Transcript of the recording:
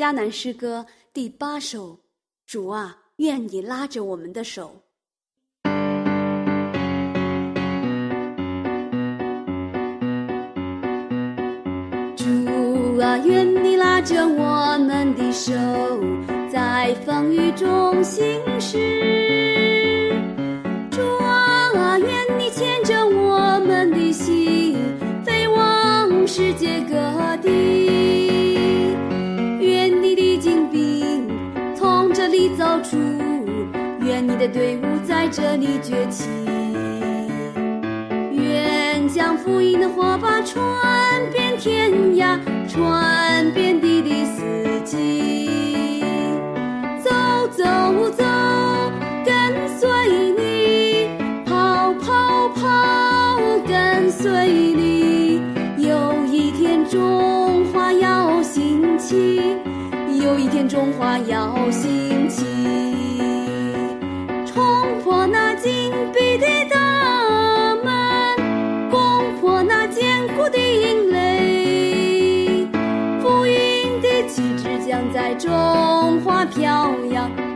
迦南诗歌第八首，主啊，愿你拉着我们的手。主啊，愿你拉着我们的手，在风雨中行驶。主啊，愿你牵着我们的心，飞往世界各这里走出，愿你的队伍在这里崛起，愿将福音的火把传遍天涯，传遍地的四季。走走走，跟随你，跑跑跑，跟随你。有一天中华要兴起，有一天中华要兴起冲破那紧闭的大门攻破那坚固的营垒浮云的旗帜将在中华飘扬。